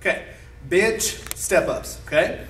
Okay, bench step ups, okay?